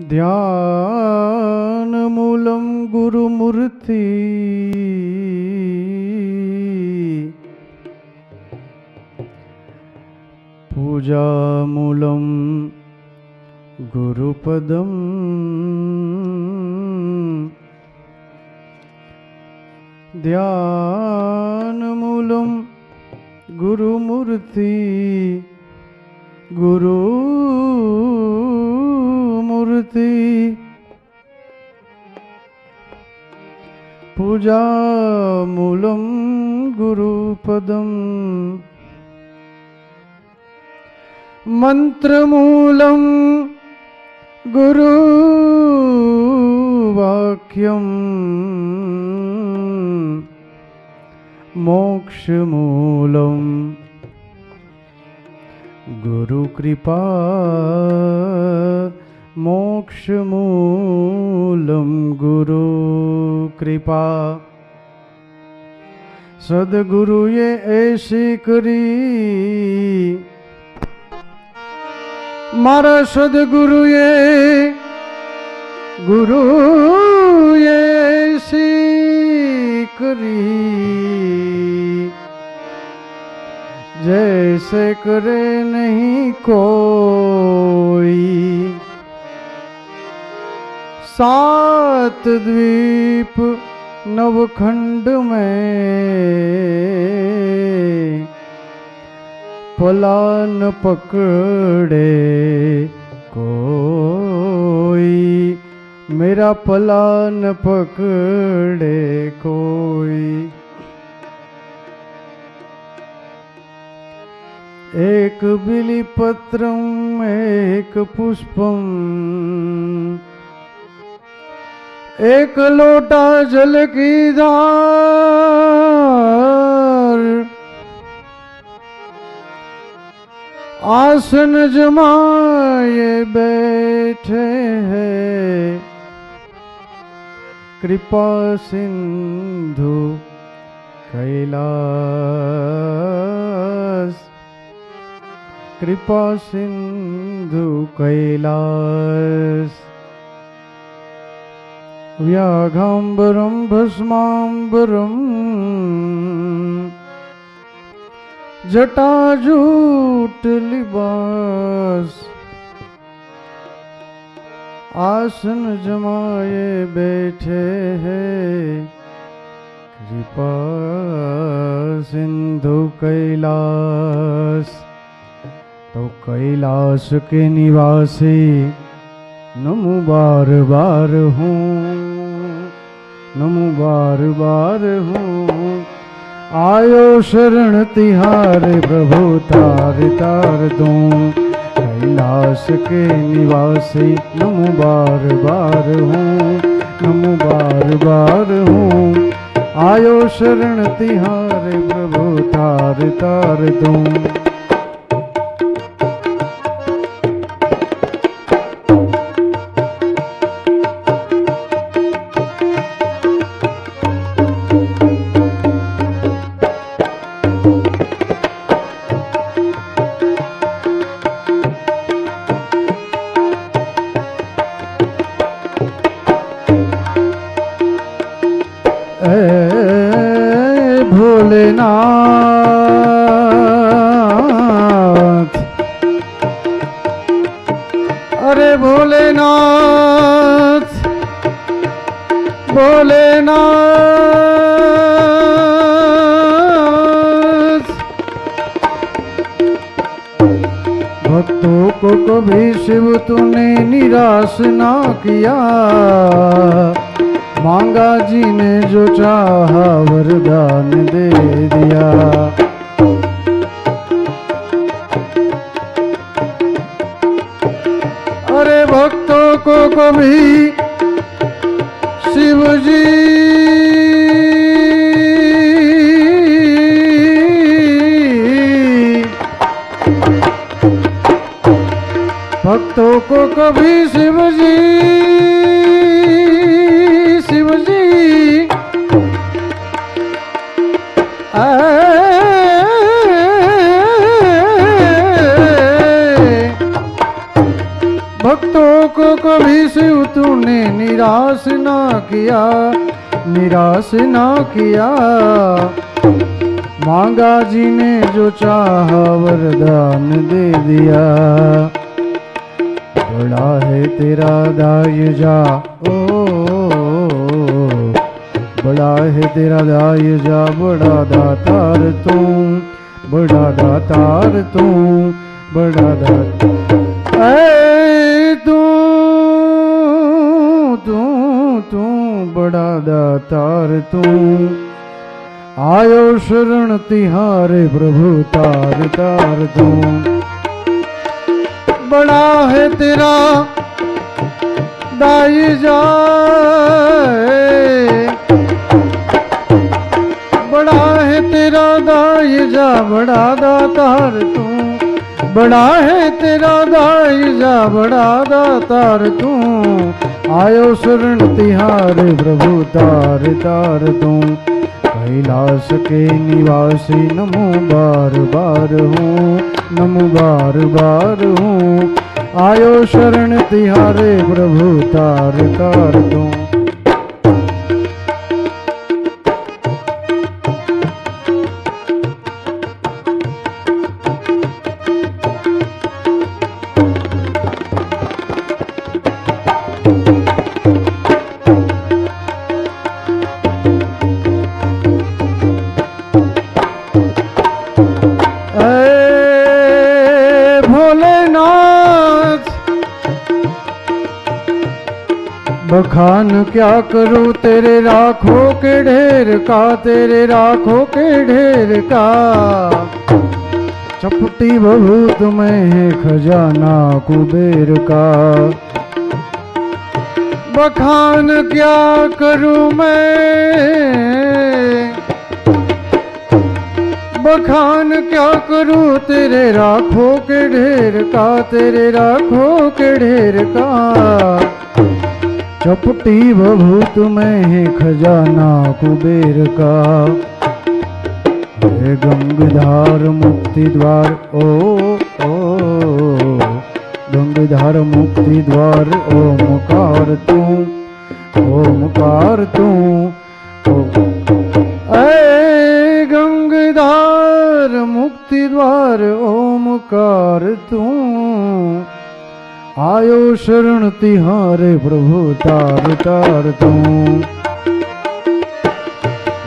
ध्यानमूलं गुरुमूर्ति। पूजामूलं गुरुपदम्। ध्यानमूलं गुरुमूर्ति। गुरुमूर्ति पूजामूलं गुरुपदम्। मन्त्रमूलं गुरुवाक्यम्। मोक्षमूलं गुरुकृपा। मोक्ष मूलम गुरु कृपा। सदगुरु ये ऐसी करी। मारा सद्गुरुये गुरु ऐसी करी। जैसे करे नहीं कोई सात द्वीप नवखंड में पलान पकड़े कोई, मेरा पलान पकड़े कोई। एक बिलिपत्रम एक पुष्पम एक लोटा जल की धार। आसन जमाए बैठे हैं। कृपा सिंधु कैलास कृपा सिंधु कैलास व्याघाम्बरं भस्माम्बरम् जटाजूटलिबास आसन जमाए बैठे हैं। कृपा सिंधु कैलाश तो कैलाश के निवासी नमो बार बार हूँ। नमो बार बार हूँ। आयो शरण तिहारे प्रभु, तार तार दूँ। कैलाश के निवासी नमो बार बार हूँ। नमो बार बार हूँ। आयो शरण तिहारे प्रभु, तार तार दूँ। शिव, तूने निराश ना किया। मांगा जी ने जो चाहा, वरदान दे दिया। अरे भक्तों को कभी शिव जी को कभी शिव जी शिव जी भक्तों को कभी शिव तूने निराश ना किया, निराश ना किया। मांगा जी ने जो चाहा वरदान दे दिया। तेरा दाय जा, ओ, बड़ा है तेरा दाय जा, बड़ा दातार तू, बड़ा दातार तू, बड़ा ऐ तू तू तू, बड़ा दातार तू। आयो शरण तिहारे प्रभु तार तार तू। बड़ा है तेरा दाई जाए। बड़ा है तेरा दाई जा, बड़ा दातार तू। बड़ा है तेरा दाई जा, बड़ा दातार तू। आयो शरण तिहार, प्रभु तार तार तू। कैलाश के निवासी नमो बार बार हूँ, नमो बार बार हूँ। आयो शरण तिहारे प्रभु तार तार दूँ क्या करूँ तेरे राखों के ढेर का, तेरे राखों के ढेर का? चपटी बहुत में है खजाना कुबेर का। बखान क्या करूँ मैं? बखान क्या करूँ तेरे राखों के ढेर का, तेरे राखों के ढेर का? चपटी बभूत में है खजाना कुबेर का। हे गंगधार मुक्ति द्वार, ओ ओ, गंगधार मुक्ति द्वार ओमकार तू ओमकार तू, ओ। ऐ गंगधार मुक्ति द्वार ओमकार तू आयो शरण तिहारे प्रभु, तार तार तू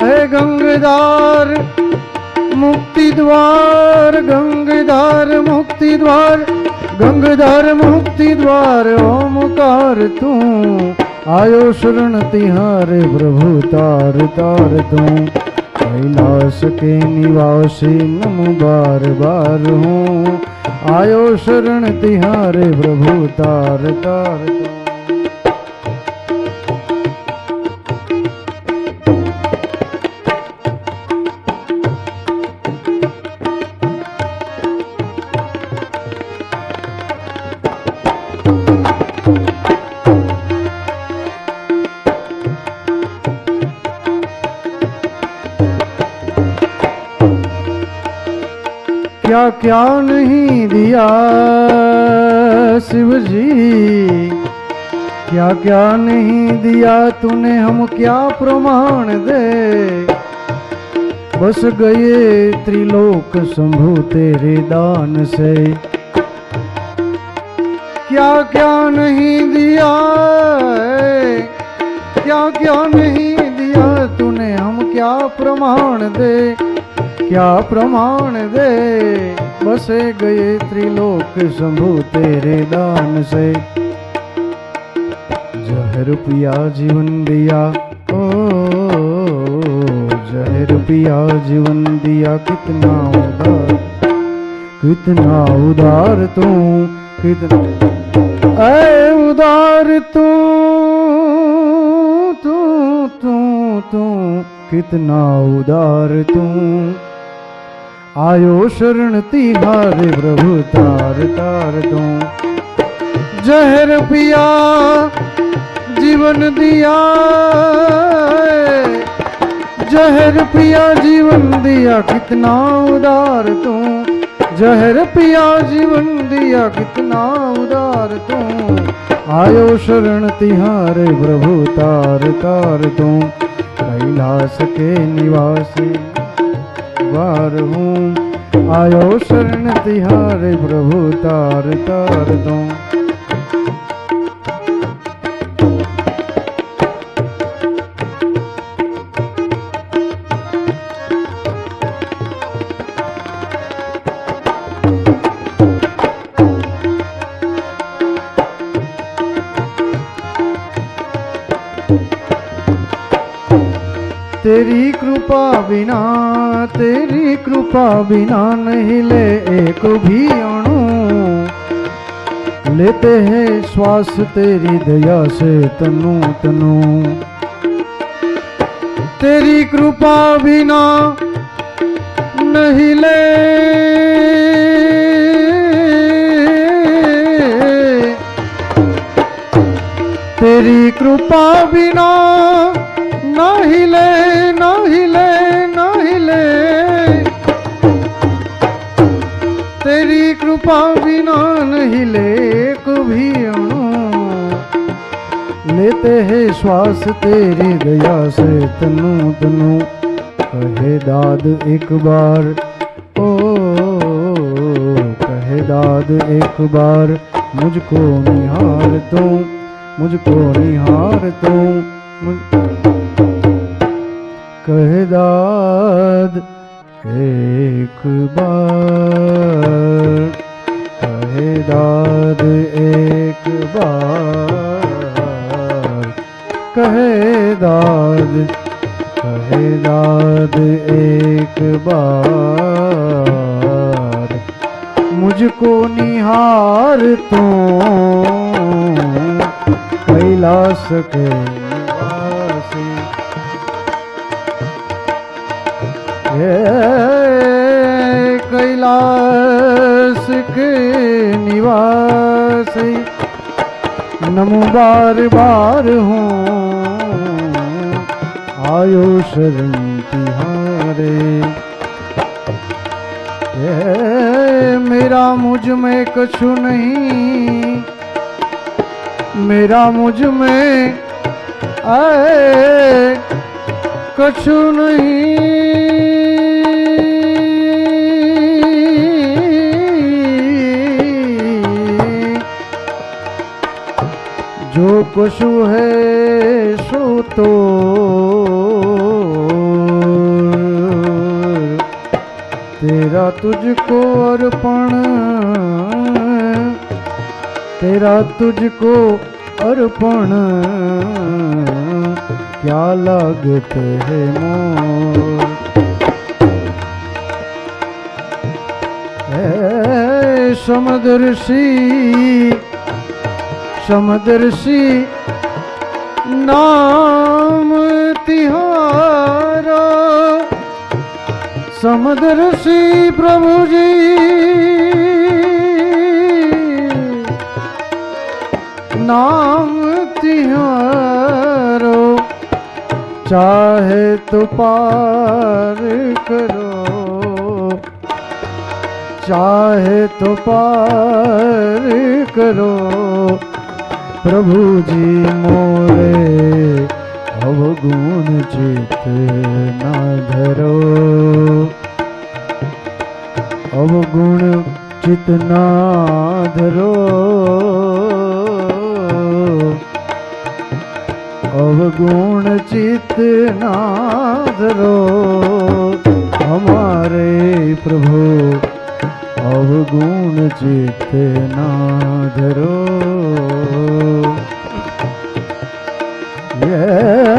है गंगधार मुक्ति द्वार गंगधार मुक्ति द्वार गंगधार मुक्ति द्वार, ओमकार तू। आयो शरण तिहारे प्रभु, तार तार तू कैलाश के निवासी नम बार बार हूँ। आयो शरण तिहारे प्रभु तार तार तू क्या नहीं दिया शिव जी क्या क्या नहीं दिया तूने हम क्या प्रमाण दे? बस गए त्रिलोक शंभु तेरे दान से। क्या क्या नहीं दिया? क्या क्या नहीं दिया तूने हम क्या प्रमाण दे? क्या प्रमाण दे? बसे गए त्रिलोक शंभु तेरे दान से। जहर पिया जीवन दिया। ओ, जहर पिया जीवन दिया। कितना उदार कितना उदार तू, कितना ऐ उदार तू तू तू तू, कितना उदार तू। आयो शरण तिहारे प्रभु, तार तार तू जहर पिया, जीवन दिया, जहर पिया, जीवन दिया, कितना उदार तू। जहर पिया, जीवन दिया, कितना उदार तू। आयो शरण तिहारे प्रभु, तार तार तू कैलाश के निवासी। बार हूँ। आयो शरण तिहार प्रभु तार तार तू तेरी कृपा बिना, तेरी कृपा बिना नहीं ले एक भी अणु। लेते हैं श्वास तेरी दया से तनु तनु। तेरी कृपा बिना नहीं ले। तेरी कृपा बिना ना हिले ना हिले ना हिले तेरी कृपा बिना नहीं ले कभी लेते हैं श्वास तेरी दया से तनु तनु। कहे दाद एक बार, ओ, कहे दाद एक बार, मुझको निहार तू, मुझको निहार तू, मुझ... कह दाद एक बार। कह दाद एक बार। कह दाद कह दाद एक बार। मुझको निहार तू, कैलाश के कैलाश के निवासी, नमो बार बार हूँ। आयो शरण तिहारे। मेरा मुझमें कछु नहीं, मेरा मुझमें आए कछु नहीं। जो कछु है सो तो। तेरा तुझको अर्पण तेरा तुझको अर्पण। क्या लागत है मोर? समदर्शी समदर्शी नाम तिहारा। समदर्शी प्रभु जी नाम तिहारो। चाहे तो पार करो। चाहे तो पार करो। प्रभु जी मोरे अवगुण चित न धरो। अवगुण चित न धरो। अवगुण चित न धरो। हमारे प्रभु अवगुण चित न धरो ये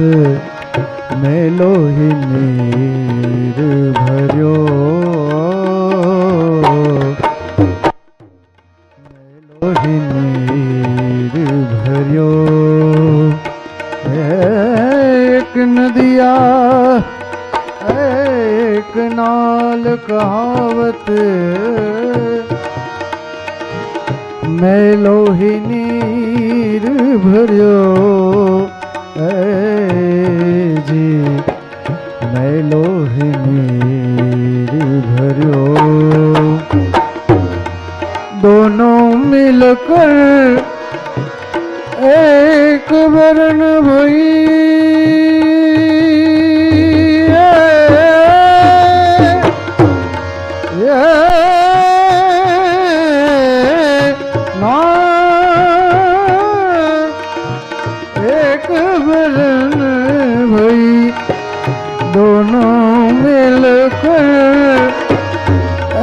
मेलो ही नीर भरो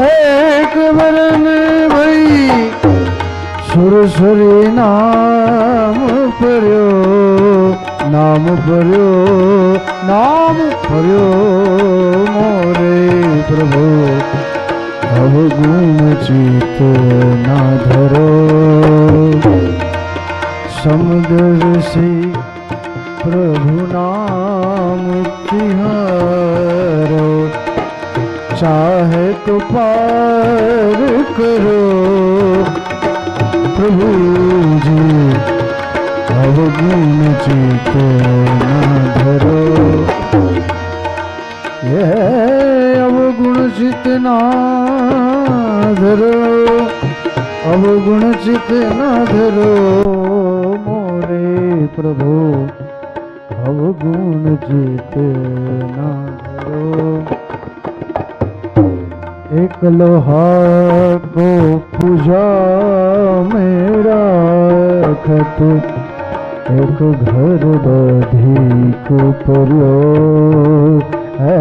एक वरण भई सुरसरी नाम पर्यो नाम पर्यो नाम पर्यो मोरे प्रभु। अवगुण चित ना धरो। समुद्र से प्रभु नाम तो पार करो। प्रभु जी अवगुण चित न धरो। ये अवगुण चित न धरो, अवगुण चित धरो। मोरे प्रभु, अवगुण चित एक लोहा को पूजा मेरा खत एक घर बधिक पर्यो है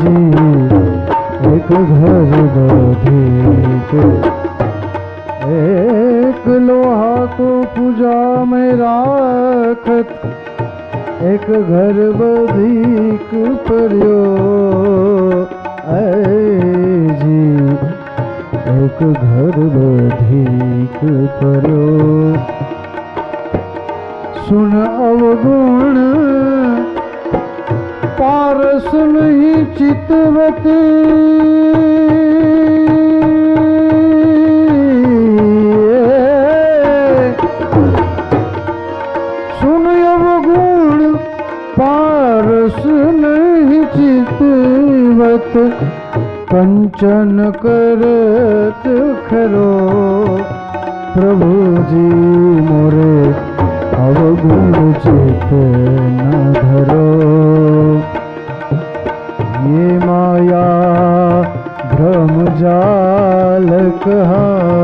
जी। एक घर बधी को एक लोहा को पूजा मेरा खत एक घर बधिक पर्यो ऐ जी एक घर बधिक करो। सुन अवगुण पारस नहीं चितवती। कंचन करत खरो। प्रभु जी मोरे, अवगुण चित न धरो। ये माया भ्रम जाल कहावत।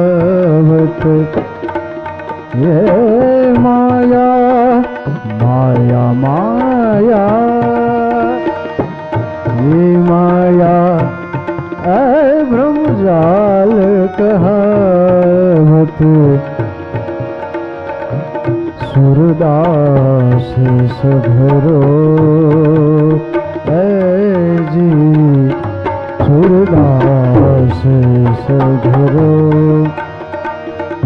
ये माया माया माया। ये माया, ऐ ब्रह्मजाल कहावत। सूरदास सधरो, ऐ जी, सुरदास सधरो।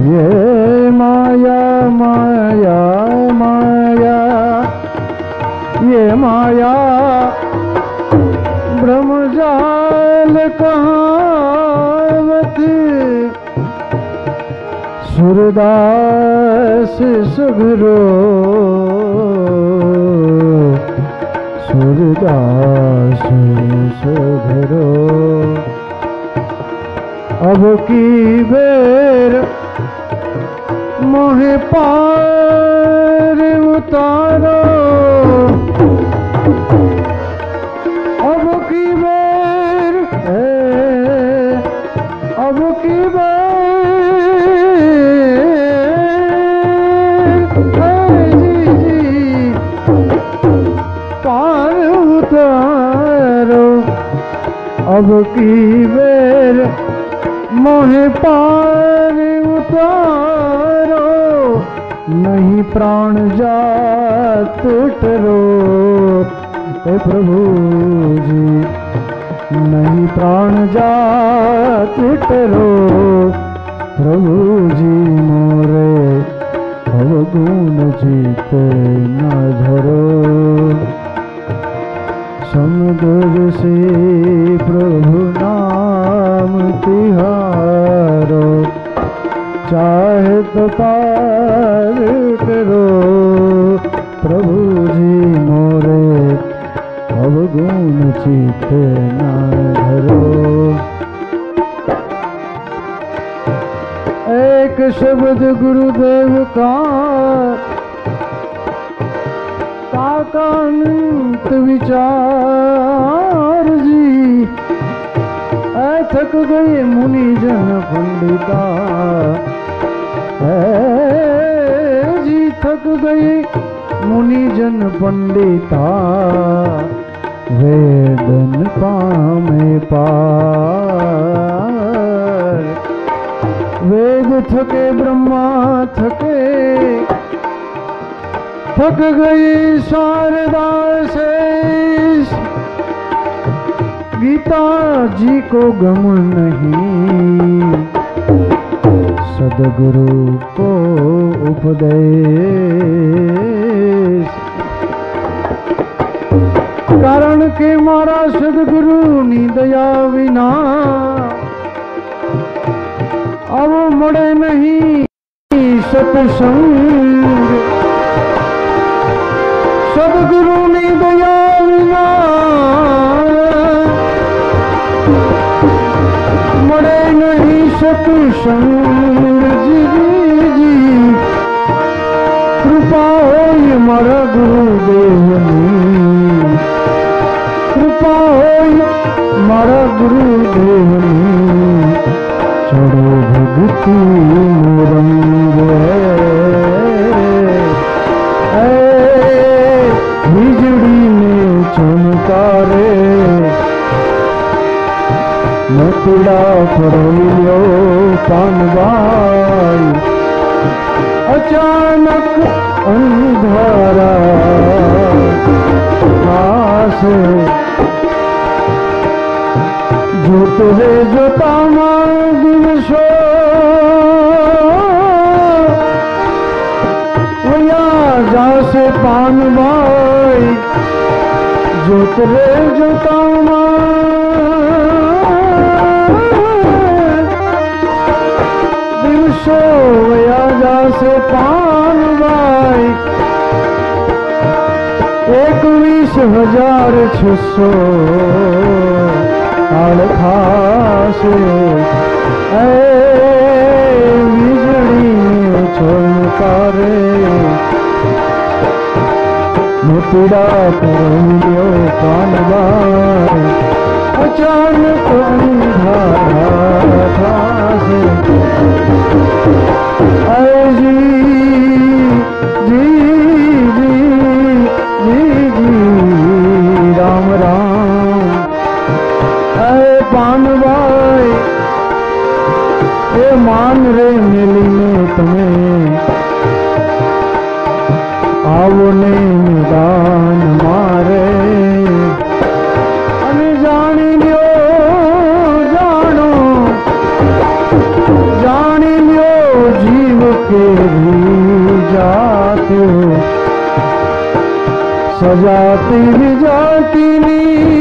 ये माया माया माया, ये माया ब्रह्मजाल कहावत। सूरदास सुघरो सूरदास सुघरो अब की बेर मोहे पार अब की बेर मोह पार उतारो, नहीं प्राण जात टरो प्रभु जी, नहीं प्राण जात टरो प्रभु जी मोरे, भव गुण जीते न धरो। समुद्र से प्रभु नाम तिहारो, चाहे तो पार करो। प्रभु जी मोरे, अब गुण चित नो एक शब्द गुरुदेव का काकानंत विचार जी। ऐ थक गए मुनि जन पंडिता। जी, थक गए मुनि जन पंडिता। वेदन पामे पार थक गई शारदा से गीता जी को गम नहीं। सदगुरु को उपदेश। कारण के मारा सदगुरु दया विना अब मुड़े नहीं सतसंग। सतसंग जी कृपा हो मारा गुरुदेवनी। कृपा हो मारा गुरुदेवनी। चढ़ो भगती रंग बिजड़ी में चमकारे मथुरा फरोलियो पानवाई अचानक अंधारा आस जो तुझे जो तामा दिवसो वया जासे पान भाई जो હજાર છસો આળખાશે એ વીજળી ચમકારે મોતીડા કર્યો કાનવાર અચાનક અંધારા થાશે જી જી જી मान रे मिली में तुम्हें। आवो ने निदान मारे। सजाती भी जाती नहीं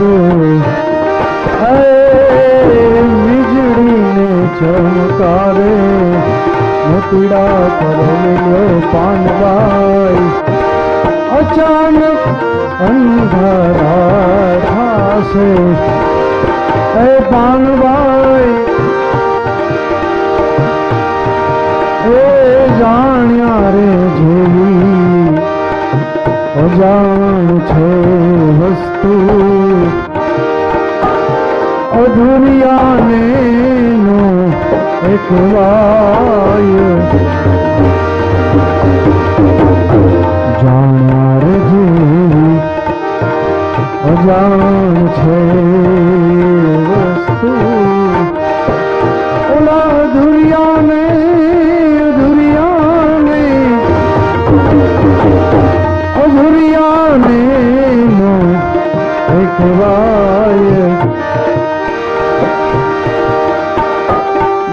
તું વીજળીને ચમકારે મોતીડા કરેલો પાનવાય અચાનક અંધારા થાશે એ પાનવાય એ જાણ્યા રે જેવી અજાણ છે दुरियानो हिकु અજાણ છે વસ્તુ ઓલા દુરિયાને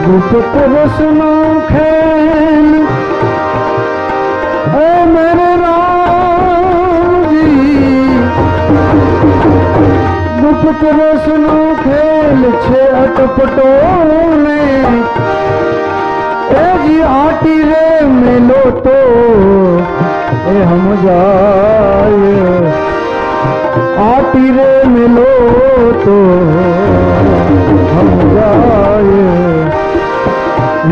धूप कुरसना खेल ओ मेरे राम जी। धूप कुरसना खेल छे अटपटो अटपटोले जी आटी रे मिलो तो ए हम जाए। आटी रे मिलो तो हम जाए।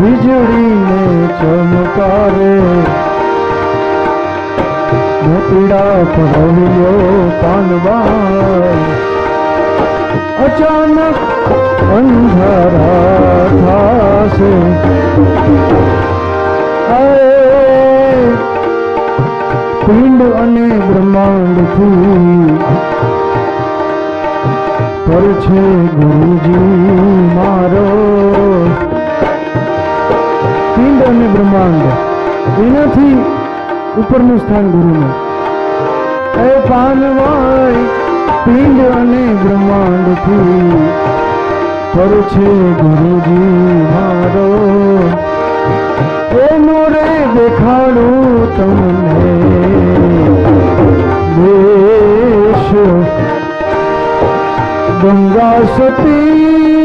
વીજળી ને ચમકારે મોતીડા પડવ્યો પાનબાઈ અચાનક અંધારા થાશે. પિંડ અને બ્રહ્માંડથી પર છે ગુરુજી મારો. પિંડ અને બ્રહ્માંડ એનાથી ઉપરનું સ્થાન ગુરુનું એ પાનવાય પિંડ અને બ્રહ્માંડથી પર છે ગુરુજી મારો એનો રે દેખાડું તમને દેશ ગંગા સતી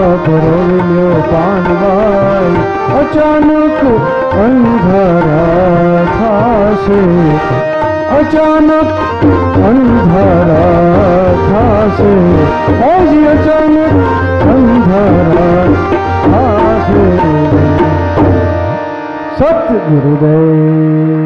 अचानक अंधारा खासे अचानक अंधारा खासे आज अचानक अंधारा से सत्य गुरुदेव